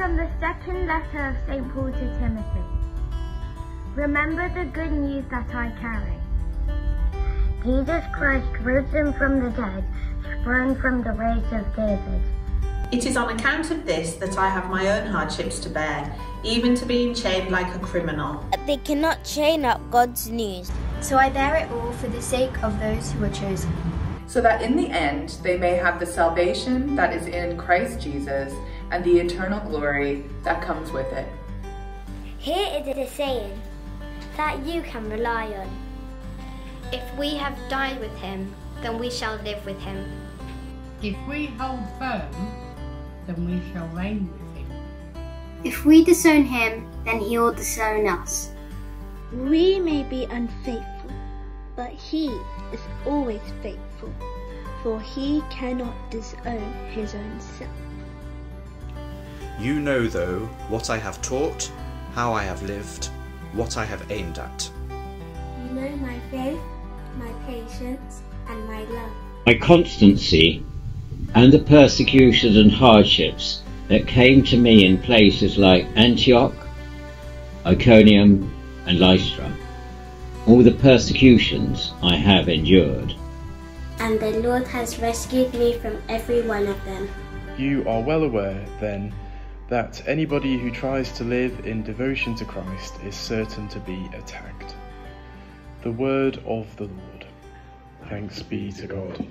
reading from the second letter of St. Paul to Timothy. Remember the good news that I carry. Jesus Christ risen from the dead, sprung from the race of David. It is on account of this that I have my own hardships to bear, even to being chained like a criminal. But They cannot chain up God's news. So I bear it all for the sake of those who are chosen. So that in the end they may have the salvation that is in Christ Jesus and the eternal glory that comes with it. Here is a saying that you can rely on. If we have died with him, then we shall live with him. If we hold firm, then we shall reign with him. If we disown him, then he will disown us. We may be unfaithful, but he is always faithful, for he cannot disown his own self. You know, though, what I have taught, how I have lived, what I have aimed at. You know my faith, my patience, and my love. My constancy and the persecutions and hardships that came to me in places like Antioch, Iconium, and Lystra. All the persecutions I have endured. And the Lord has rescued me from every one of them. You are well aware, then, that anybody who tries to live in devotion to Christ is certain to be attacked. The word of the Lord. Thanks be to God.